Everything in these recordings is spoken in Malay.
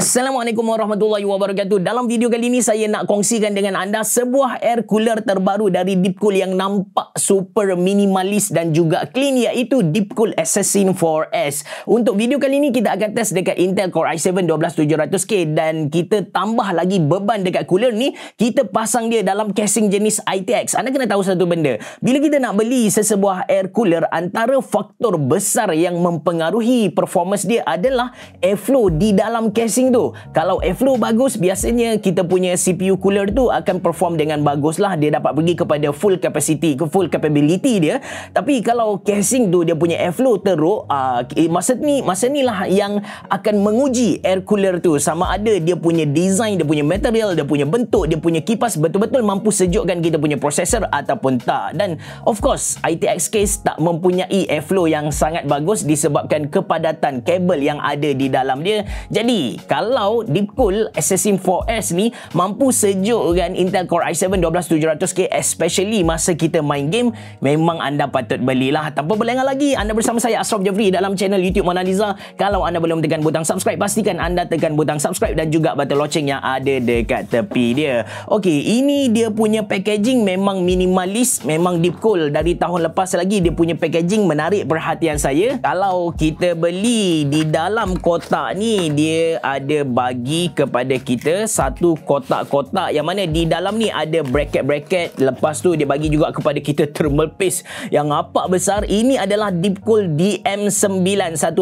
Assalamualaikum warahmatullahi wabarakatuh. Dalam video kali ini saya nak kongsikan dengan anda sebuah air cooler terbaru dari Deepcool yang nampak super minimalis dan juga clean iaitu Deepcool Assassin 4S. Untuk video kali ini kita akan test dekat Intel Core i7 12700K dan kita tambah lagi beban dekat cooler ni, kita pasang dia dalam casing jenis ITX. Anda kena tahu satu benda. Bila kita nak beli sesebuah air cooler, antara faktor besar yang mempengaruhi performance dia adalah airflow di dalam casing tu. Kalau airflow bagus, biasanya kita punya CPU cooler tu akan perform dengan bagus lah. Dia dapat pergi kepada full capacity, ke full capability dia. Tapi kalau casing tu dia punya airflow teruk, uh, masa ni masa ni lah yang akan menguji air cooler tu sama ada dia punya design, dia punya material, dia punya bentuk, dia punya kipas betul-betul mampu sejukkan kita punya processor ataupun tak. Dan of course, ITX case tak mempunyai airflow yang sangat bagus disebabkan kepadatan kabel yang ada di dalam dia. Jadi, kalau kalau Deepcool Assassin 4S ni mampu sejukkan Intel Core i7 12700K especially masa kita main game memang anda patut belilah. Tanpa berlengah lagi anda bersama saya Asraf Jafri dalam channel YouTube Mona Lisa kalau anda belum tekan butang subscribe pastikan anda tekan butang subscribe dan juga button loceng yang ada dekat tepi dia. Ok ini dia punya packaging memang minimalis memang Deepcool dari tahun lepas lagi dia punya packaging menarik perhatian saya. Kalau kita beli di dalam kotak ni dia ada ada bagi kepada kita satu kotak-kotak yang mana di dalam ni ada bracket-bracket. Lepas tu dia bagi juga kepada kita thermal paste yang apa besar. Ini adalah Deepcool DM9 1.5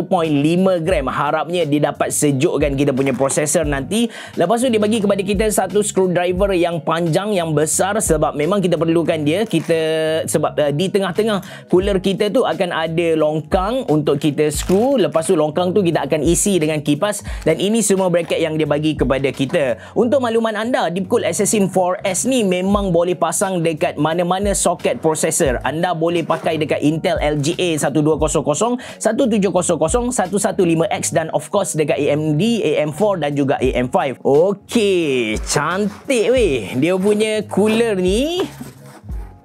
gram. Harapnya dia dapat sejukkan kita punya processor nanti. Lepas tu dia bagi kepada kita satu screwdriver yang panjang yang besar. Sebab memang kita perlukan dia kita sebab uh, di tengah-tengah cooler kita tu akan ada longkang untuk kita screw. Lepas tu longkang tu kita akan isi dengan kipas. Dan ini semua semua bracket yang dia bagi kepada kita. Untuk makluman anda, Deepcool Assassin 4S ni memang boleh pasang dekat mana-mana soket processor. Anda boleh pakai dekat Intel LGA 1200, 1700, 115X dan of course dekat AMD, AM4 dan juga AM5. Okey, cantik weh. Dia punya cooler ni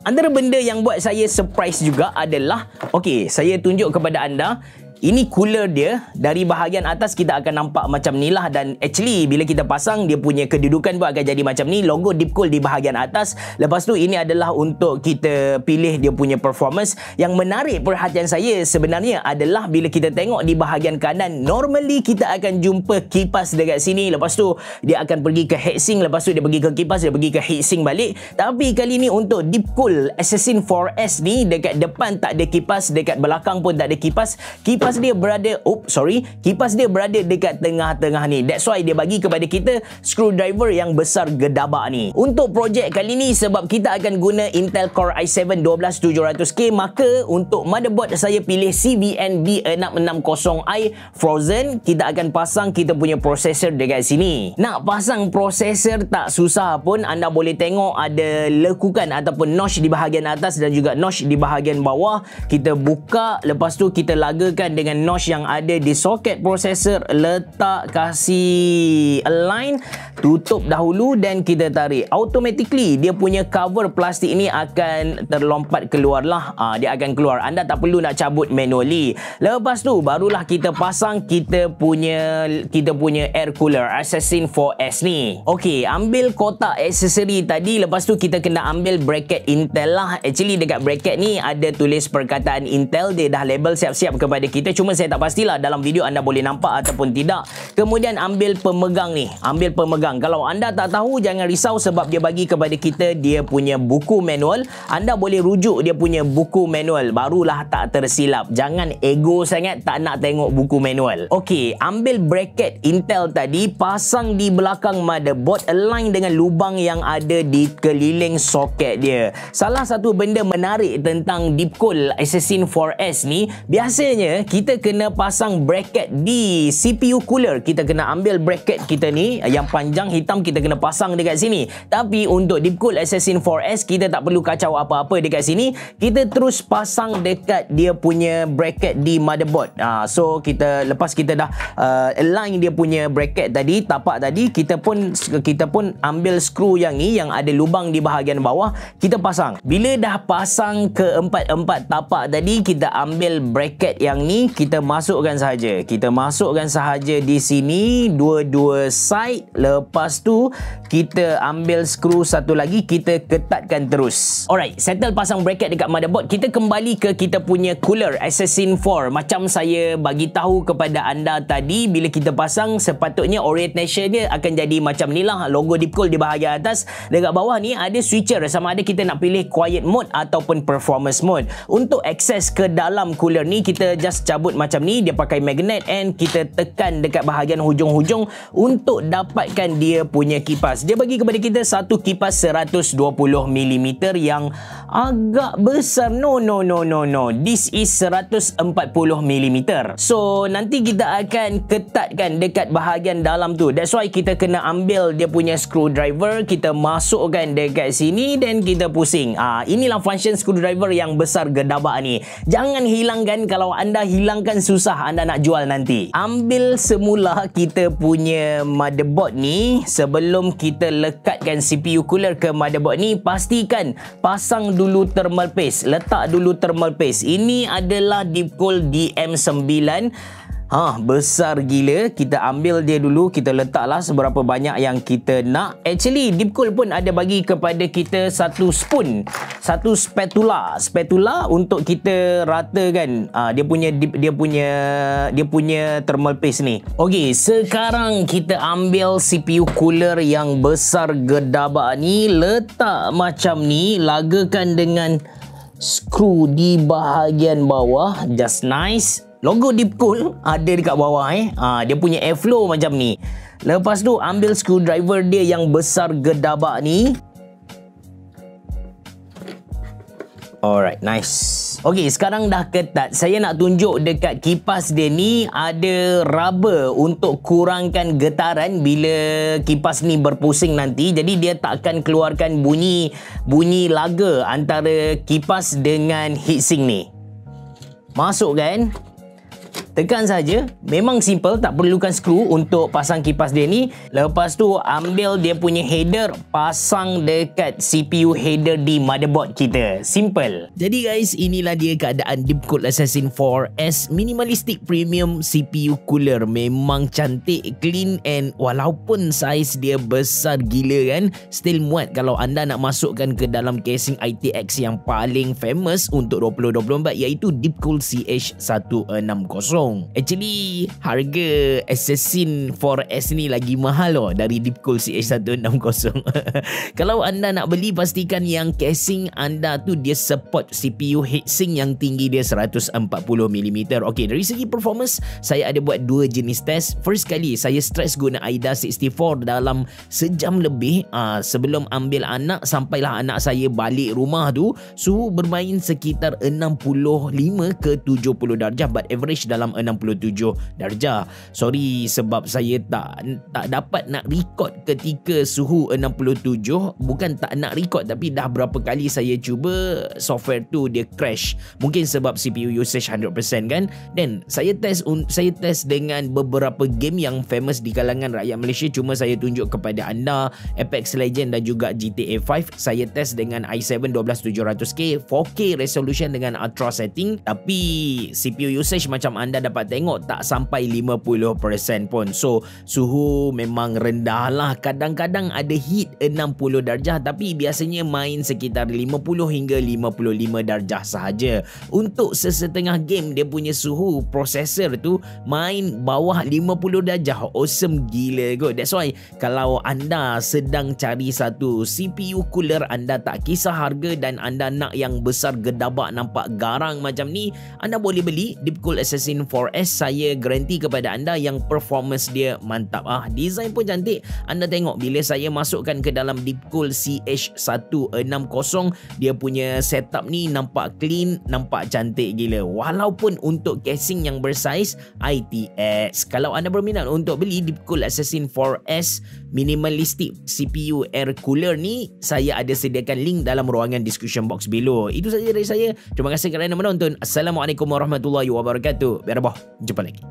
Antara benda yang buat saya surprise juga adalah Okey, saya tunjuk kepada anda ini cooler dia dari bahagian atas kita akan nampak macam ni lah. Dan actually bila kita pasang dia punya kedudukan pun akan jadi macam ni. Logo deep cool di bahagian atas. Lepas tu ini adalah untuk kita pilih dia punya performance. Yang menarik perhatian saya sebenarnya adalah bila kita tengok di bahagian kanan normally kita akan jumpa kipas dekat sini. Lepas tu dia akan pergi ke heatsink lepas tu dia pergi ke kipas dia pergi ke heatsink balik. Tapi kali ni untuk deep cool Assassin 4S ni dekat depan tak ada kipas dekat belakang pun tak ada kipas. Kipas kipas dia berada oh sorry kipas dia berada dekat tengah-tengah ni. That's why dia bagi kepada kita screwdriver yang besar gedabak ni. Untuk projek kali ni sebab kita akan guna Intel Core i7 12700K maka untuk motherboard saya pilih CVN B660i Frozen. Kita akan pasang kita punya processor dekat sini. Nak pasang processor tak susah pun anda boleh tengok ada lekukan ataupun notch di bahagian atas dan juga notch di bahagian bawah. Kita buka lepas tu kita lagakan dengan notch yang ada di soket processor letak kasih align tutup dahulu dan kita tarik. Automatically dia punya cover plastik ini akan terlompat keluar lah ha, dia akan keluar. Anda tak perlu nak cabut manually. Lepas tu barulah kita pasang kita punya kita punya air cooler Assassin 4S ni ok ambil kotak aksesori tadi. Lepas tu kita kena ambil bracket Intel lah. Actually dekat bracket ni ada tulis perkataan Intel. Dia dah label siap-siap kepada kita cuma saya tak pastilah dalam video anda boleh nampak ataupun tidak. Kemudian ambil pemegang ni. Ambil pemegang. Kalau anda tak tahu jangan risau sebab dia bagi kepada kita dia punya buku manual. Anda boleh rujuk dia punya buku manual. Barulah tak tersilap. Jangan ego sangat tak nak tengok buku manual. Ok ambil bracket Intel tadi. Pasang di belakang motherboard. Align dengan lubang yang ada di keliling soket dia. Salah satu benda menarik tentang Deepcool Assassin 4S ni biasanya kita kena pasang bracket di CPU cooler kita kena ambil bracket kita ni yang panjang panjang hitam kita kena pasang dekat sini. Tapi untuk Deepcool Assassin 4S kita tak perlu kacau apa-apa dekat sini. Kita terus pasang dekat dia punya bracket di motherboard. Ha, so kita lepas kita dah uh, align dia punya bracket tadi, tapak tadi, kita pun kita pun ambil skru yang ni yang ada lubang di bahagian bawah, kita pasang. Bila dah pasang ke empat-empat tapak tadi, kita ambil bracket yang ni, kita masukkan sahaja. Kita masukkan sahaja di sini dua-dua side. Lepas tu kita ambil skru satu lagi, kita ketatkan terus. Alright, settle pasang bracket dekat motherboard. Kita kembali ke kita punya cooler Assassin 4. Macam saya bagi tahu kepada anda tadi, bila kita pasang sepatutnya orientation dia akan jadi macam ni lah. Logo Deepcool di bahagian atas. Dekat bawah ni ada switcher sama ada kita nak pilih quiet mode ataupun performance mode. Untuk akses ke dalam cooler ni, kita just cabut macam ni. Dia pakai magnet and kita tekan dekat bahagian hujung-hujung untuk dapatkan dia punya kipas. Dia bagi kepada kita satu kipas 120mm yang agak besar. No, no, no, no, no. This is 140mm. So, nanti kita akan ketatkan dekat bahagian dalam tu. That's why kita kena ambil dia punya screwdriver. Kita masukkan dekat sini dan kita pusing. Ah, inilah function screwdriver yang besar gedabak ni. Jangan hilangkan kalau anda hilangkan susah anda nak jual nanti. Ambil semula kita punya motherboard ni. Sebelum kita lekatkan CPU cooler ke motherboard ni pastikan pasang dulu thermal paste. Letak dulu thermal paste. Ini adalah Deepcool DM9 Ha, besar gila. Kita ambil dia dulu. Kita letaklah seberapa banyak yang kita nak. Actually, Deepcool pun ada bagi kepada kita satu spoon. Satu spatula. Spatula untuk kita ratakan ha, dia punya dia punya dia punya thermal paste ni. Okey, sekarang kita ambil CPU cooler yang besar gedabak ni. Letak macam ni. Lagakan dengan skru di bahagian bawah. Just nice. Logo Deepcool ada dekat bawah eh. Ha, dia punya airflow macam ni. Lepas tu ambil screwdriver dia yang besar gedabak ni. Alright, nice. Okey, sekarang dah ketat. Saya nak tunjuk dekat kipas dia ni ada rubber untuk kurangkan getaran bila kipas ni berpusing nanti. Jadi dia tak akan keluarkan bunyi bunyi laga antara kipas dengan heatsink ni. Masuk kan? Tekan saja. Memang simple, tak perlukan skru untuk pasang kipas dia ni. Lepas tu ambil dia punya header, pasang dekat CPU header di motherboard kita. Simple. Jadi guys, inilah dia keadaan Deepcool Assassin 4S minimalistic premium CPU cooler. Memang cantik, clean and walaupun saiz dia besar gila kan, still muat kalau anda nak masukkan ke dalam casing ITX yang paling famous untuk 2024 iaitu Deepcool CH160 kosong. Actually, harga Assassin 4S ni lagi mahal loh dari Deepcool CH160. Kalau anda nak beli, pastikan yang casing anda tu dia support CPU heatsink yang tinggi dia 140mm. Okay, dari segi performance, saya ada buat dua jenis test. First kali, saya stress guna AIDA 64 dalam sejam lebih uh, sebelum ambil anak sampailah anak saya balik rumah tu, suhu bermain sekitar 65 ke 70 darjah but average dalam 67 darjah. Sorry sebab saya tak tak dapat nak record ketika suhu 67. Bukan tak nak record tapi dah berapa kali saya cuba software tu dia crash. Mungkin sebab CPU usage 100% kan. Dan saya test saya test dengan beberapa game yang famous di kalangan rakyat Malaysia cuma saya tunjuk kepada anda Apex Legend dan juga GTA 5. Saya test dengan i7 12700K 4K resolution dengan ultra setting tapi CPU usage macam anda dapat tengok tak sampai 50% pun. So, suhu memang rendah lah. Kadang-kadang ada heat 60 darjah tapi biasanya main sekitar 50 hingga 55 darjah sahaja. Untuk sesetengah game dia punya suhu prosesor tu main bawah 50 darjah. Awesome gila kot. That's why kalau anda sedang cari satu CPU cooler anda tak kisah harga dan anda nak yang besar gedabak nampak garang macam ni, anda boleh beli Deepcool Assassin Assassin 4S saya garanti kepada anda yang performance dia mantap. Ah design pun cantik. Anda tengok bila saya masukkan ke dalam Deepcool CH160 dia punya setup ni nampak clean nampak cantik gila. Walaupun untuk casing yang bersaiz ITX kalau anda berminat untuk beli Deepcool Assassin 4S minimalistic CPU air cooler ni saya ada sediakan link dalam ruangan description box below. Itu saja dari saya. Terima kasih kerana menonton. Assalamualaikum warahmatullahi wabarakatuh biar boh jumpa lagi